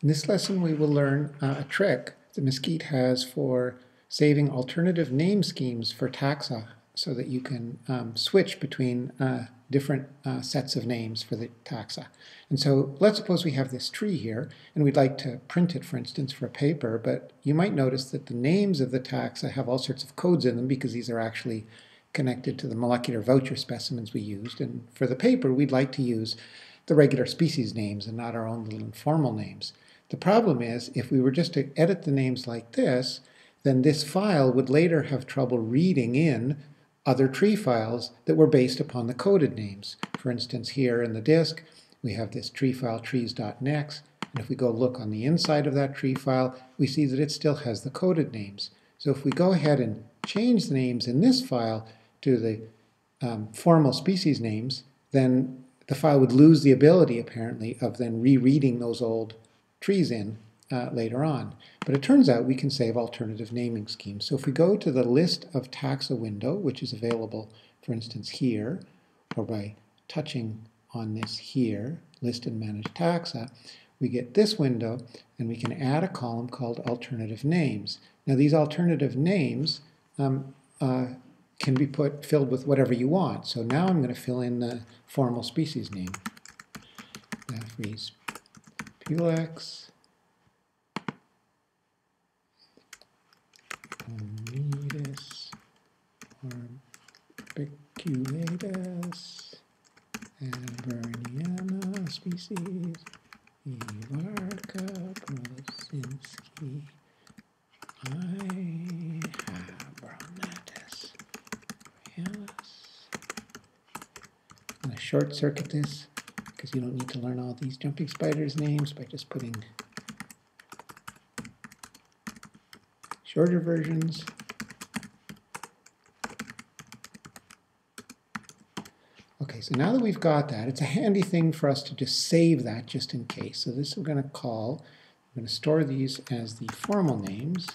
In this lesson we will learn uh, a trick that Mesquite has for saving alternative name schemes for taxa so that you can um, switch between uh, different uh, sets of names for the taxa. And so let's suppose we have this tree here and we'd like to print it, for instance, for a paper, but you might notice that the names of the taxa have all sorts of codes in them because these are actually connected to the molecular voucher specimens we used. And for the paper, we'd like to use the regular species names and not our own little informal names. The problem is, if we were just to edit the names like this, then this file would later have trouble reading in other tree files that were based upon the coded names. For instance, here in the disk, we have this tree file trees.nex, and if we go look on the inside of that tree file, we see that it still has the coded names. So if we go ahead and change the names in this file to the um, formal species names, then the file would lose the ability, apparently, of then rereading those old trees in uh, later on. But it turns out we can save alternative naming schemes. So if we go to the list of taxa window, which is available, for instance, here, or by touching on this here, list and manage taxa, we get this window and we can add a column called alternative names. Now these alternative names um, uh, can be put filled with whatever you want. So now I'm going to fill in the formal species name. Pulex Omidus orbiculatus Aberniana species Evarcha proszynskii I Habronattus Yes. Short circuit this because you don't need to learn all these jumping spiders names by just putting shorter versions. Okay, so now that we've got that, it's a handy thing for us to just save that just in case. So this we're going to call, we're going to store these as the formal names.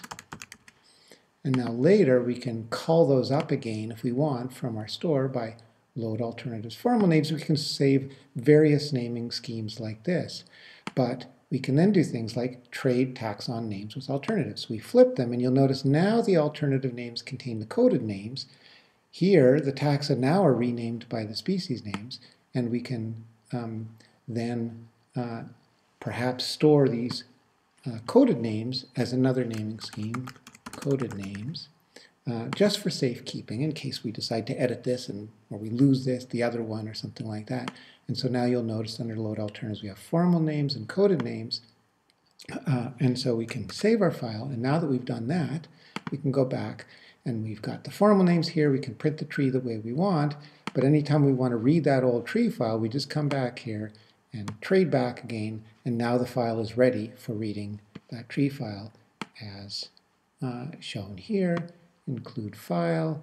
And now later we can call those up again if we want from our store by load alternatives formal names. We can save various naming schemes like this. But we can then do things like trade taxon names with alternatives. We flip them and you'll notice now the alternative names contain the coded names. Here the taxa now are renamed by the species names and we can um, then uh, perhaps store these uh, coded names as another naming scheme, coded names, uh, just for safekeeping in case we decide to edit this and or we lose this, the other one, or something like that. And so now you'll notice under load alternatives we have formal names and coded names. Uh, and so we can save our file. And now that we've done that, we can go back and we've got the formal names here. We can print the tree the way we want. But anytime we want to read that old tree file, we just come back here and trade back again. And now the file is ready for reading that tree file as uh, shown here. Include file,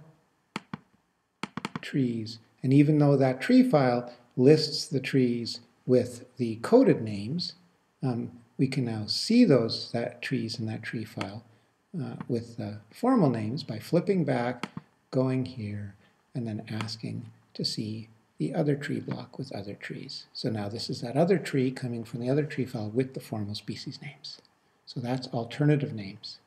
trees. And even though that tree file lists the trees with the coded names, um, we can now see those that trees in that tree file uh, with the formal names by flipping back, going here, and then asking to see the other tree block with other trees. So now this is that other tree coming from the other tree file with the formal species names. So that's alternative names.